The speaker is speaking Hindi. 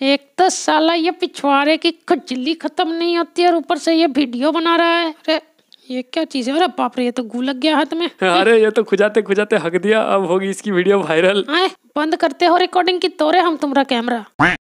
एक तो साला ये पिछवाड़े की खजली खत्म नहीं होती और ऊपर से ये वीडियो बना रहा है। अरे ये क्या चीज़ है? अरे बाप रे ये तो गू लग गया हाथ में। अरे ये तो खुजाते खुजाते हक दिया अब होगी इसकी वीडियो वायरल बंद करते हो रिकॉर्डिंग की तोरे हम तुम्हारा कैमरा